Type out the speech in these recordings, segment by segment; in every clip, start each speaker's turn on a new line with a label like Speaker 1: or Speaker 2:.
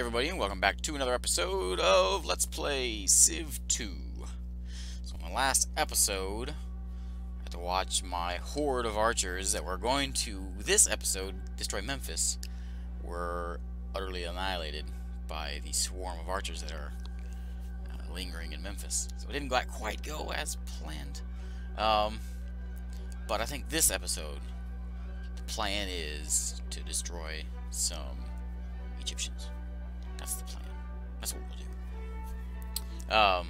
Speaker 1: everybody, and welcome back to another episode of Let's Play Civ 2. So in the last episode, I had to watch my horde of archers that were going to, this episode, destroy Memphis, were utterly annihilated by the swarm of archers that are uh, lingering in Memphis. So it didn't quite go as planned. Um, but I think this episode, the plan is to destroy some Egyptians. That's the plan. That's what we'll do. Um,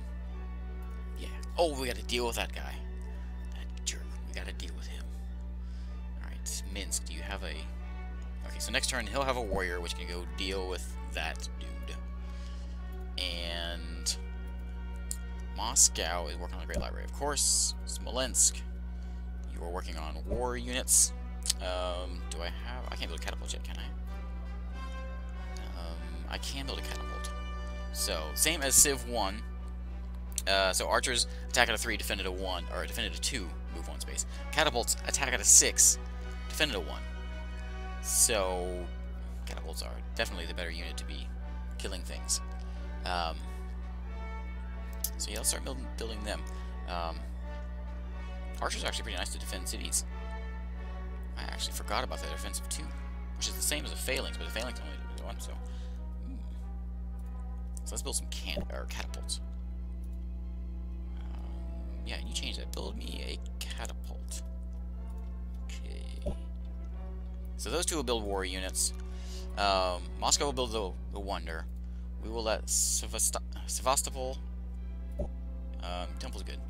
Speaker 1: yeah. Oh, we gotta deal with that guy. That jerk. We gotta deal with him. Alright, Minsk, do you have a... Okay, so next turn he'll have a warrior, which can go deal with that dude. And... Moscow is working on the Great Library, of course. Smolensk, you are working on war units. Um, do I have... I can't build a catapult yet, can I? I can build a catapult. So, same as Civ 1. Uh, so archers attack at a 3, defend at a 1, or defend at a 2, move 1 space. Catapults attack at a 6, defend at a 1. So, catapults are definitely the better unit to be killing things. Um, so yeah, let's start building, building them. Um, archers are actually pretty nice to defend cities. I actually forgot about the defensive 2, which is the same as a phalanx, but the phalanx only 1, so so let's build some can or catapults. Um, yeah, you change that. Build me a catapult. Okay. So those two will build war units. Um, Moscow will build the, the Wonder. We will let Sevastopol... Um, Temple's good.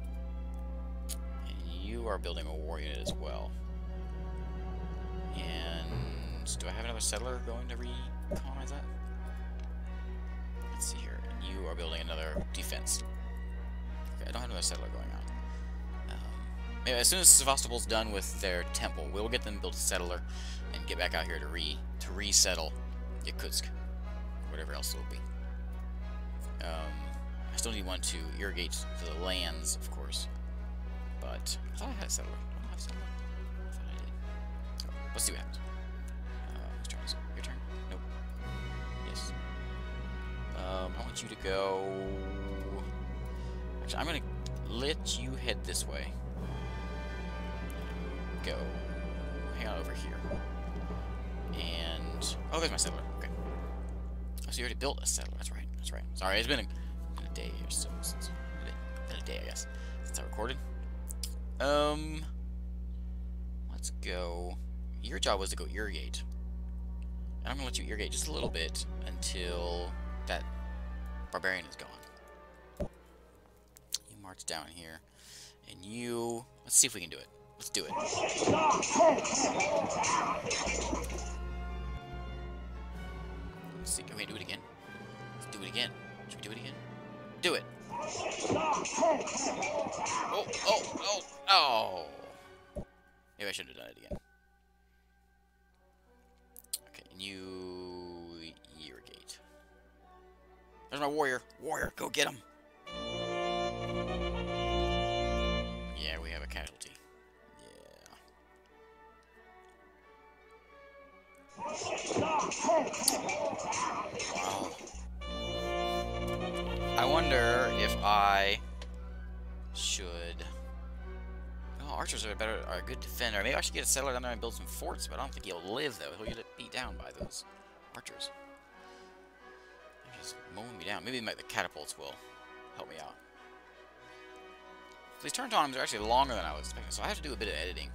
Speaker 1: And you are building a war unit as well. And do I have another settler going to recolonize that? Let's see here. You are building another defense. Okay, I don't have another settler going on. Um, maybe as soon as Sevastopol's done with their temple, we'll get them build a settler and get back out here to re to resettle Yakutsk, whatever else it will be. Um, I still need one to irrigate the lands, of course. But I thought I had a settler. I don't have a settler. I thought I did. Oh, let's see what happens. Um, I want you to go... Actually, I'm going to let you head this way. Go. Hang on over here. And... Oh, there's my settler. Okay. Oh, so you already built a settler. That's right. That's right. Sorry, it's been a, been a day or so since... Been a day, I guess, since I recorded. Um... Let's go... Your job was to go irrigate. And I'm going to let you irrigate just a little bit until that barbarian is gone. You march down here, and you... Let's see if we can do it. Let's do it. Let's see. Can we do it again? Let's do it again. Should we do it again? Do it. Oh, oh, oh, oh. Maybe I should have done it again. Okay, and you There's my warrior. Warrior, go get him. Yeah, we have a casualty. Yeah. Wow. I wonder if I should... Oh, archers are a better, are a good defender. Maybe I should get a settler down there and build some forts, but I don't think he'll live though. He'll get beat down by those archers mowing me down. Maybe the catapults will help me out. These turn times are actually longer than I was expecting, so I have to do a bit of editing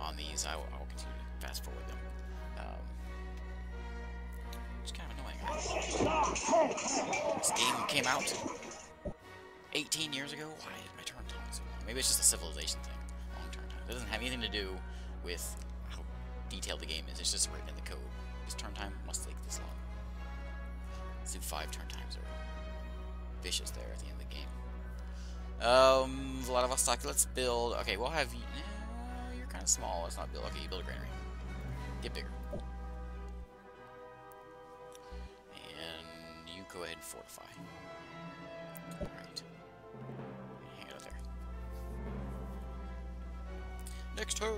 Speaker 1: on these. I will, I will continue to fast forward them. Um, it's kind of annoying. This game came out 18 years ago. Why is my turn time so long? Maybe it's just a civilization thing. Long turn time. It doesn't have anything to do with how detailed the game is. It's just written in the code. Civ 5 turn times are vicious there at the end of the game. Um, Vladivostok, let's build... Okay, we'll have... you. No, you're kind of small. Let's not build... Okay, you build a granary. Get bigger. And you go ahead and fortify. Alright. Hang up there. Next turn!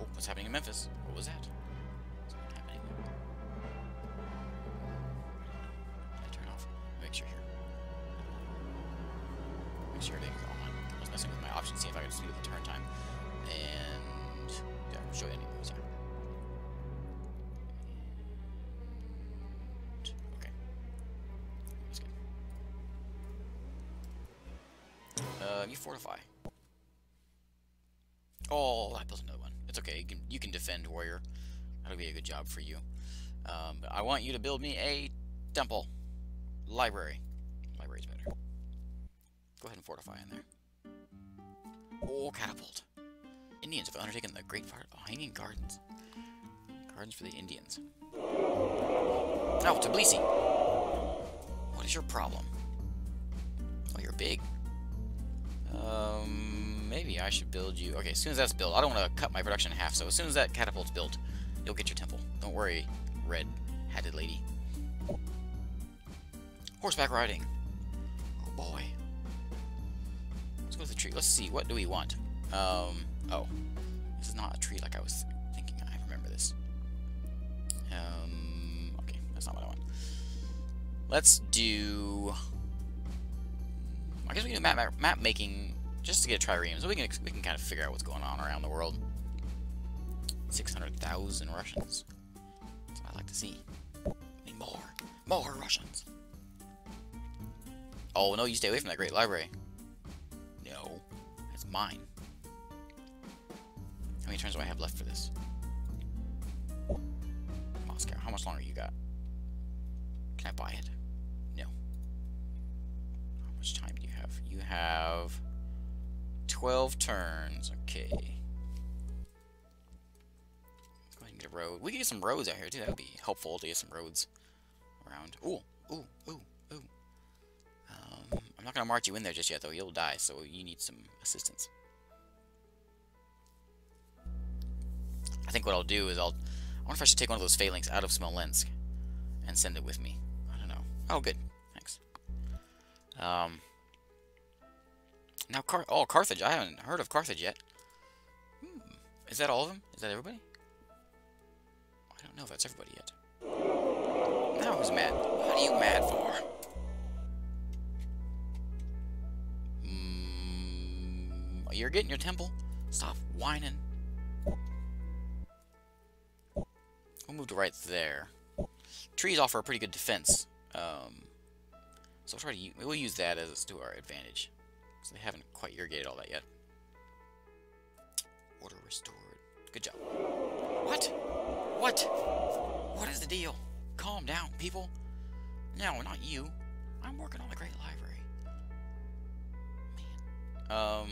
Speaker 1: Oh, what's happening in Memphis? What was that? You fortify. Oh, I built another one. It's okay. You can you can defend warrior. That'll be a good job for you. Um, I want you to build me a temple, library. Library's better. Go ahead and fortify in there. Oh, catapult. Indians have undertaken the Great Fire. Oh, Hanging Gardens. Gardens for the Indians. Oh, Tbilisi. What is your problem? Oh, you're big. Um, maybe I should build you. Okay, as soon as that's built, I don't want to cut my production in half. So as soon as that catapult's built, you'll get your temple. Don't worry, red-hatted lady. Horseback riding. Oh boy. Let's go to the tree. Let's see. What do we want? Um. Oh, this is not a tree like I was thinking. I remember this. Um. Okay, that's not what I want. Let's do. I guess we can do map, map, map making just to get a trireme, so we can we can kind of figure out what's going on around the world. Six hundred thousand Russians. That's what I'd like to see. Need more, more Russians. Oh no, you stay away from that great library. No, that's mine. How many turns do I have left for this? Moscow, how much longer you got? Can I buy it? Have? You have 12 turns. Okay. Let's go ahead and get a road. We could get some roads out here too. That would be helpful to get some roads around. Ooh, ooh, ooh, ooh. Um, I'm not gonna march you in there just yet, though. You'll die, so you need some assistance. I think what I'll do is I'll. I wonder if I should take one of those phalanx out of Smolensk and send it with me. I don't know. Oh, good. Thanks. Um. Now, Car oh, Carthage. I haven't heard of Carthage yet. Hmm. Is that all of them? Is that everybody? I don't know if that's everybody yet. Now who's mad? What are you mad for? Mm, you're getting your temple? Stop whining. We'll move to right there. Trees offer a pretty good defense. Um, so we'll try to we'll use that as to our advantage. So they haven't quite irrigated all that yet. Order restored. Good job. What? What? What is the deal? Calm down, people. No, not you. I'm working on the Great Library. Man. Um,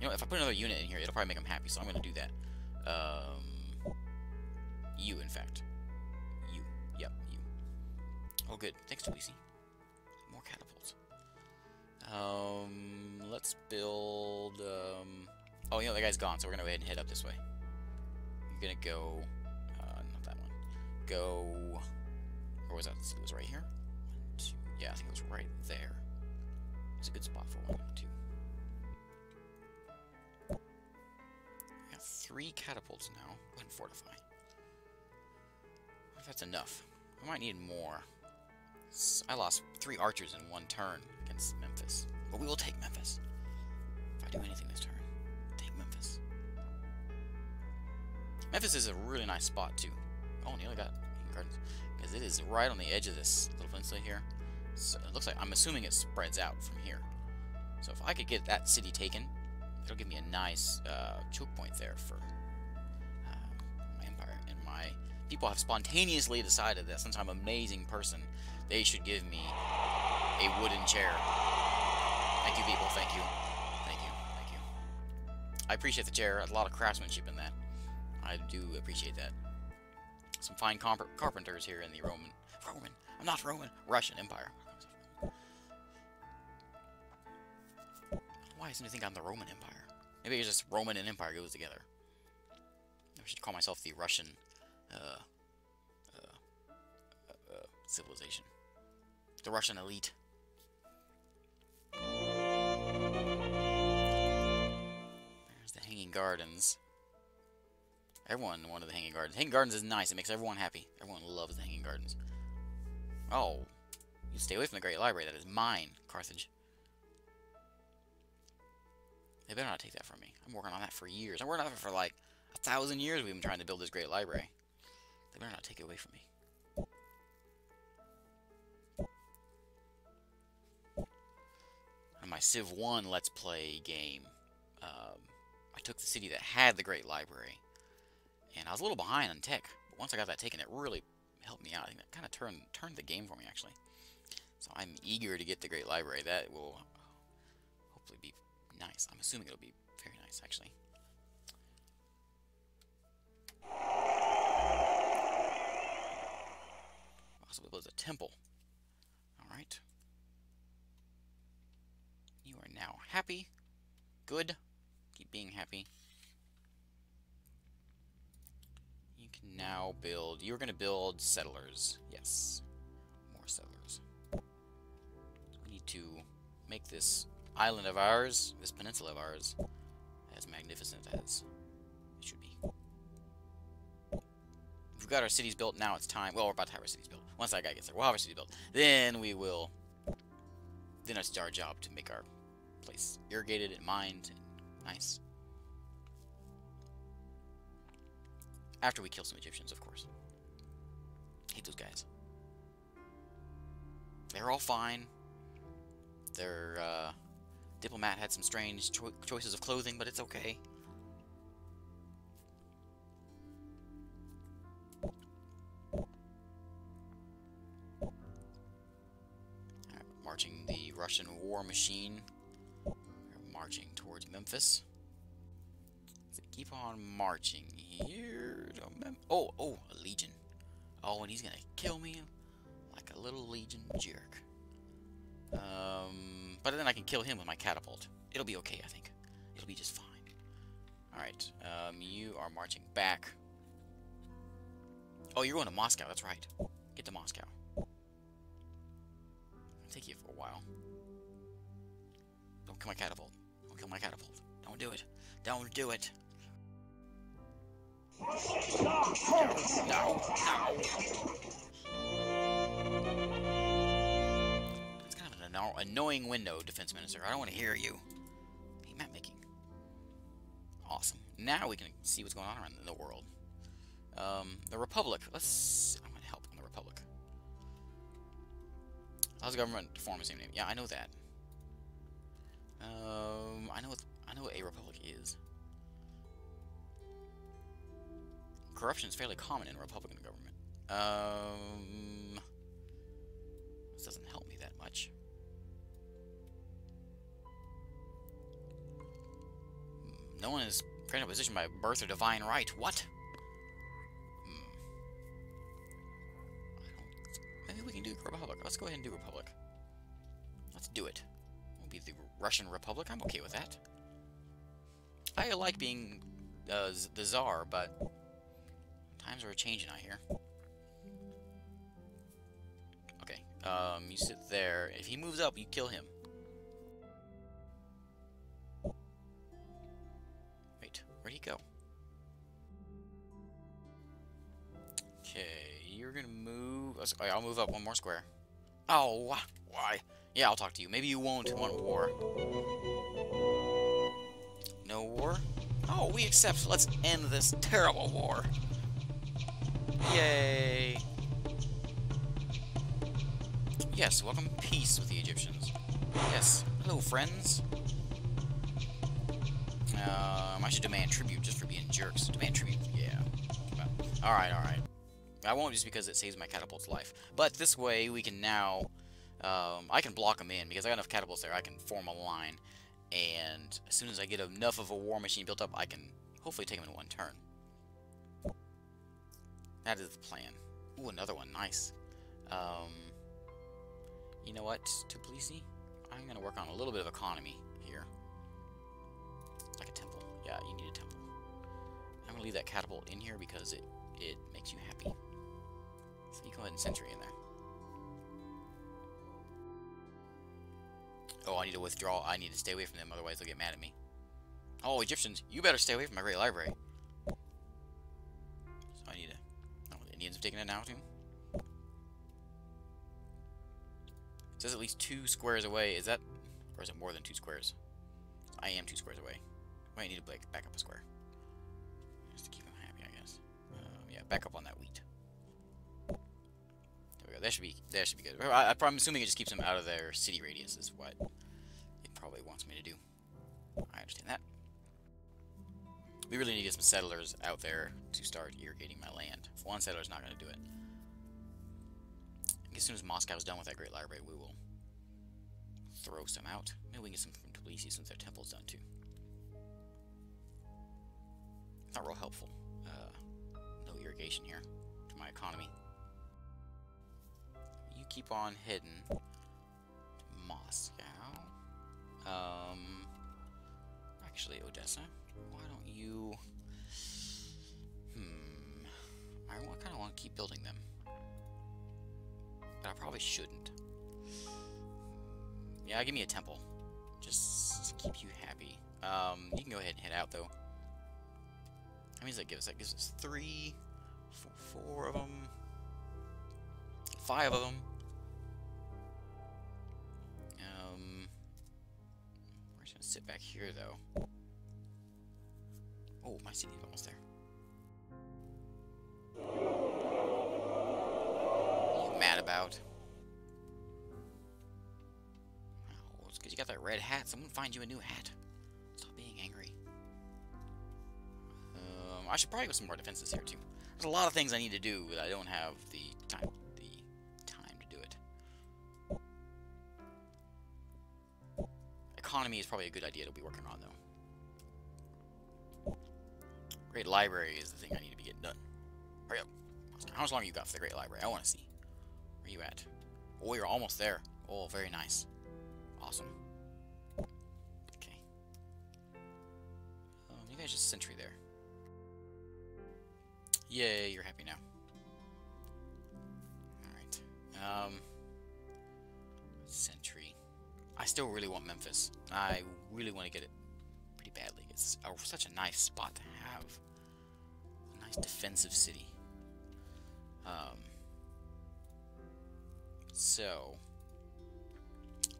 Speaker 1: you know, if I put another unit in here, it'll probably make them happy, so I'm going to do that. Um, you, in fact. You. Yep, you. Oh, good. Thanks, Tweezy. More catapults. Um, let's build, um... Oh, you know, that guy's gone, so we're gonna go ahead and head up this way. You're gonna go... Uh, not that one. Go... Where was that? It was right here? One, two... Yeah, I think it was right there. It's a good spot for one, two. We got three catapults now. Go ahead and fortify. if that's enough. We might need more. I lost three archers in one turn against Memphis. But we will take Memphis. If I do anything this turn, take Memphis. Memphis is a really nice spot, too. Oh, nearly got Gardens. Because it is right on the edge of this little peninsula here. So it looks like, I'm assuming it spreads out from here. So if I could get that city taken, it'll give me a nice uh, choke point there for uh, my empire. And my people have spontaneously decided that since I'm an amazing person, they should give me a wooden chair. Thank you, people. Thank you. Thank you. Thank you. I appreciate the chair. A lot of craftsmanship in that. I do appreciate that. Some fine carpenters here in the Roman... Roman? I'm not Roman. Russian Empire. Why doesn't he think I'm the Roman Empire? Maybe it's just Roman and Empire goes together. I should call myself the Russian uh, civilization. The Russian elite. There's the Hanging Gardens. Everyone wanted the Hanging Gardens. Hanging Gardens is nice. It makes everyone happy. Everyone loves the Hanging Gardens. Oh. You stay away from the Great Library. That is mine, Carthage. They better not take that from me. I'm working on that for years. I'm working on it for like a thousand years. We've been trying to build this great library. They better not take it away from me. My Civ 1 Let's Play game, um, I took the city that had the great library. And I was a little behind on tech. But once I got that taken, it really helped me out. I think that kind of turned, turned the game for me, actually. So I'm eager to get the great library. That will hopefully be nice. I'm assuming it'll be very nice, actually. Possibly build a temple. Alright. Now happy. Good. Keep being happy. You can now build... You're going to build settlers. Yes. More settlers. We need to make this island of ours, this peninsula of ours, as magnificent as it should be. We've got our cities built, now it's time. Well, we're about to have our cities built. Once that guy gets there, we'll have our cities built. Then we will... Then it's our job to make our place irrigated and mined nice. After we kill some Egyptians, of course. Hate those guys. They're all fine. Their uh, diplomat had some strange cho choices of clothing, but it's okay. marching the Russian war machine. Towards Memphis. keep on marching here to Mem Oh, oh, a legion. Oh, and he's gonna kill me like a little legion jerk. Um, but then I can kill him with my catapult. It'll be okay, I think. It'll be just fine. Alright, um, you are marching back. Oh, you're going to Moscow, that's right. Get to Moscow. It'll take you for a while. Don't kill my catapult. Don't kill my catapult. Don't do it. Don't do it. No, no, no. It's kind of an annoying window, Defense Minister. I don't want to hear you. Hey, map making. Awesome. Now we can see what's going on around the world. Um, the Republic. Let's. I'm going to help on the Republic. How's the government form the same name? Yeah, I know that. I know what I know what a republic is. Corruption is fairly common in a Republican government. Um, this doesn't help me that much. No one is granted a position by birth or divine right. What? Hmm. Maybe we can do Republic. Let's go ahead and do Republic. Let's do it. Be the Russian Republic. I'm okay with that. I like being uh, the Czar, but times are changing out here. Okay, um, you sit there. If he moves up, you kill him. Wait, where'd he go? Okay, you're gonna move. I'll move up one more square. Oh, why? Yeah, I'll talk to you. Maybe you won't want war. No war? Oh, we accept. Let's end this terrible war. Yay! Yes, welcome peace with the Egyptians. Yes. Hello, friends. Um, I should demand tribute just for being jerks. Demand tribute, yeah. Alright, alright. I won't just because it saves my catapult's life. But this way, we can now... Um, I can block them in, because I got enough catapults there, I can form a line. And as soon as I get enough of a war machine built up, I can hopefully take them in one turn. That is the plan. Ooh, another one. Nice. Um, you know what, Tbilisi? I'm going to work on a little bit of economy here. Like a temple. Yeah, you need a temple. I'm going to leave that catapult in here because it, it makes you happy. So you go ahead and sentry in there. Oh, I need to withdraw. I need to stay away from them, otherwise they'll get mad at me. Oh, Egyptians, you better stay away from my great library. So I need to... Oh, the Indians have taken it now, too? It says at least two squares away. Is that... Or is it more than two squares? I am two squares away. Might need to back, back up a square. Just to keep him happy, I guess. Um, yeah, back up on that wheat. There we go. That should be that should be good. I, I'm assuming it just keeps them out of their city radius is what it probably wants me to do. I understand that. We really need to get some settlers out there to start irrigating my land. If one settler's not going to do it. As soon as Moscow's done with that great library, we will throw some out. Maybe we can get some from Tbilisi since their temple's done too. Not real helpful. Uh, no irrigation here to my economy. You keep on heading actually, Odessa. Why don't you... Hmm... I kind of want to keep building them. But I probably shouldn't. Yeah, give me a temple. Just to keep you happy. Um, you can go ahead and head out, though. How many does that give us? That gives us three, four, four of them, five of them. Um, we're just gonna sit back here, though. Oh, my city's almost there. What are you mad about? Oh, it's because you got that red hat. Someone find you a new hat. Stop being angry. Um, I should probably put some more defenses here, too. There's a lot of things I need to do, but I don't have the time, the time to do it. Economy is probably a good idea to be working on, though. Great Library is the thing I need to be getting done. Hurry up. How much longer you got for the Great Library? I want to see. Where you at? Oh, you're almost there. Oh, very nice. Awesome. Okay. Um, you guys just sentry there. Yay, you're happy now. Alright. Um, sentry. I still really want Memphis. I really want to get it pretty badly. It's a, such a nice spot to have defensive city. Um, so,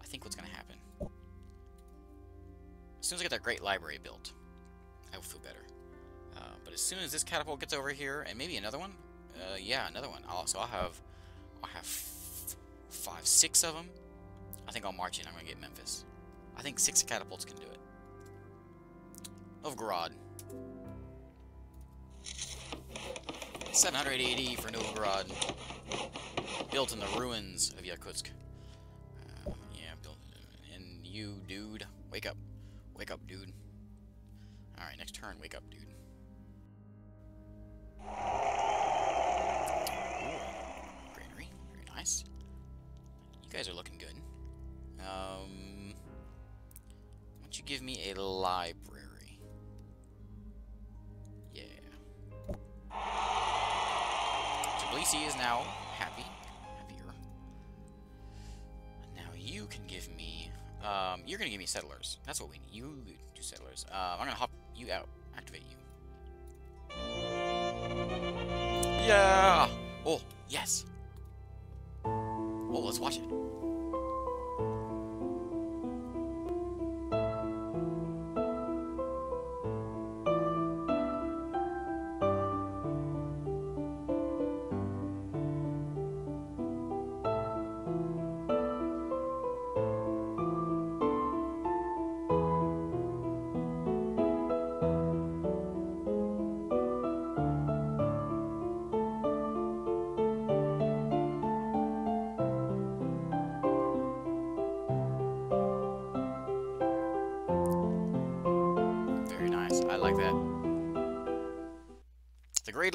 Speaker 1: I think what's going to happen, as soon as I get that great library built, I will feel better. Uh, but as soon as this catapult gets over here, and maybe another one, uh, yeah, another one. I'll, so I'll have, I'll have five, six of them. I think I'll march in. I'm gonna get Memphis. I think six catapults can do it. Of Novgorod. 780 for Novgorod. Built in the ruins of Yakutsk. Uh, yeah, built. And you, dude, wake up. Wake up, dude. Alright, next turn, wake up, dude. Granary, very nice. You guys are looking good. Um, why don't you give me a library? Tbilisi is now happy. Happier. Now you can give me... Um, you're going to give me settlers. That's what we need. You do settlers. Uh, I'm going to hop you out. Activate you. Yeah! Oh, yes! Oh, let's watch it.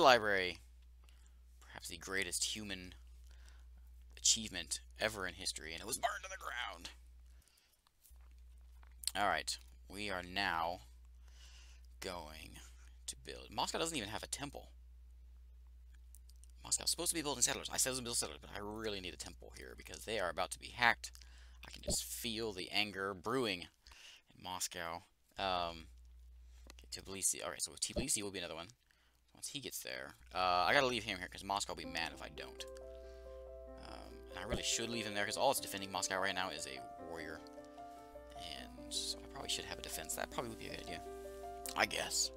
Speaker 1: Library. Perhaps the greatest human achievement ever in history, and it was burned to the ground. Alright, we are now going to build... Moscow doesn't even have a temple. Moscow's supposed to be building settlers. I said it was build settlers, but I really need a temple here because they are about to be hacked. I can just feel the anger brewing in Moscow. Um, okay, Tbilisi. Alright, so Tbilisi will be another one once he gets there. Uh, I gotta leave him here because Moscow will be mad if I don't. Um, and I really should leave him there because all it's defending Moscow right now is a warrior. And I probably should have a defense. That probably would be a good idea. I guess.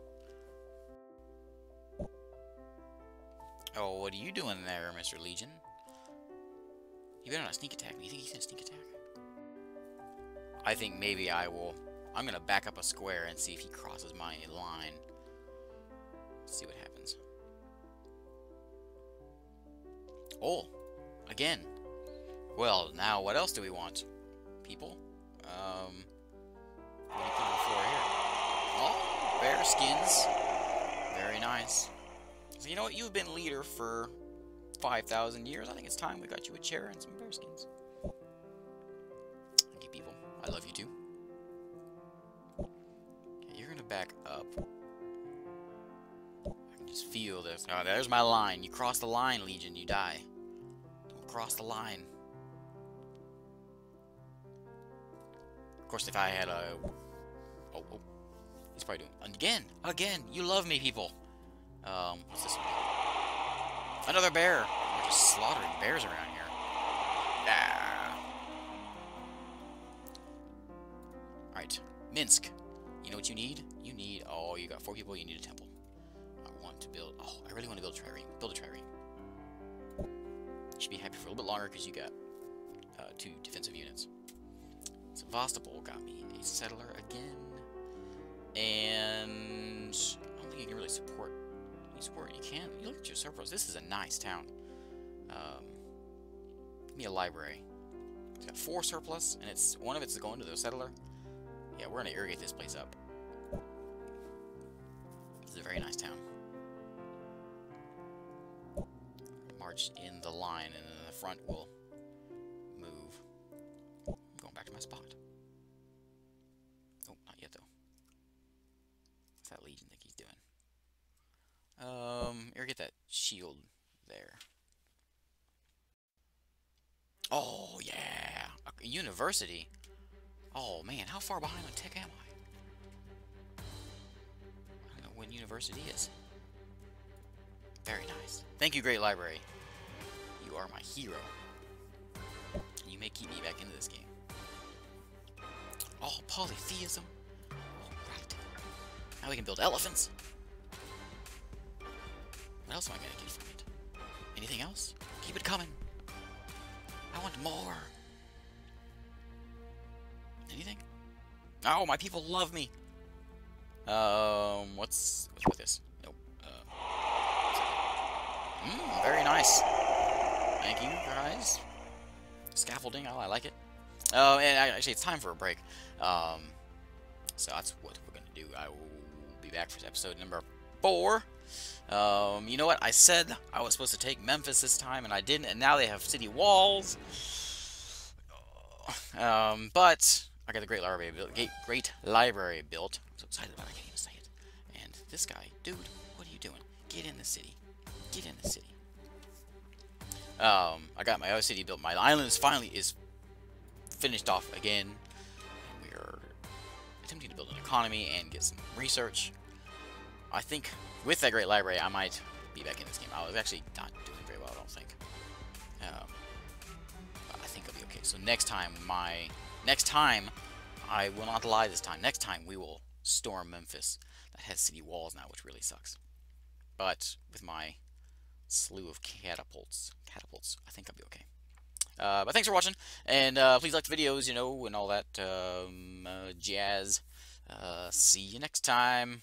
Speaker 1: Oh, what are you doing there, Mr. Legion? You better not sneak attack me. You think he's gonna sneak attack? I think maybe I will... I'm gonna back up a square and see if he crosses my line. Let's see what happens. Oh! Again! Well, now what else do we want? People? Um... What do you put on the floor here? Oh! Bear skins! Very nice. So you know what? You've been leader for 5,000 years. I think it's time we got you a chair and some bear skins. Thank you, people. I love you too. Okay, you're gonna back up. I can just feel this. Oh, there's my line. You cross the line, Legion, you die. Cross the line. Of course, if I had a... Oh, oh. He's probably doing... Again! Again! You love me, people! Um, what's this one? Another bear! We're just slaughtering bears around here. Ah. Alright. Minsk. You know what you need? You need... Oh, you got four people. You need a temple. I want to build... Oh, I really want to build a trireme. Build a trireme. Should be happy for a little bit longer because you got uh, two defensive units. Sevastopol got me a settler again. And... I don't think you can really support you support. You can. You look at your surplus. This is a nice town. Um, give me a library. It's got four surplus, and it's one of it's going to the settler. Yeah, we're gonna irrigate this place up. This is a very nice town. In the line, and then the front will move. I'm going back to my spot. Oh, not yet though. What's that Legion think he's doing? Um, or get that shield there. Oh, yeah. A university. Oh, man. How far behind on tech am I? I don't know when university is. Very nice. Thank you, Great Library. You are my hero. You may keep me back into this game. Oh, polytheism. All right. Now we can build elephants. What else am I gonna get from it? Anything else? Keep it coming. I want more. Anything? Oh, my people love me. Um, what's what's with this? Nope. Uh, mm, very nice. Thank you, guys. Scaffolding, oh, I like it. Oh, and actually, it's time for a break. Um, so that's what we're gonna do. I will be back for episode number four. Um, you know what? I said I was supposed to take Memphis this time, and I didn't, and now they have city walls. Um, but I got the great library built. Great library built. I'm so excited about it. I can't even say it. And this guy, dude, what are you doing? Get in the city. Get in the city. Um, I got my other city built. My island is finally is finished off again. We are attempting to build an economy and get some research. I think with that great library, I might be back in this game. I was actually not doing very well, I don't think. Um, I think I'll be okay. So next time, my... Next time, I will not lie this time. Next time, we will storm Memphis. That has city walls now, which really sucks. But with my slew of catapults, catapults, I think I'll be okay. Uh, but thanks for watching, and uh, please like the videos, you know, and all that um, uh, jazz. Uh, see you next time.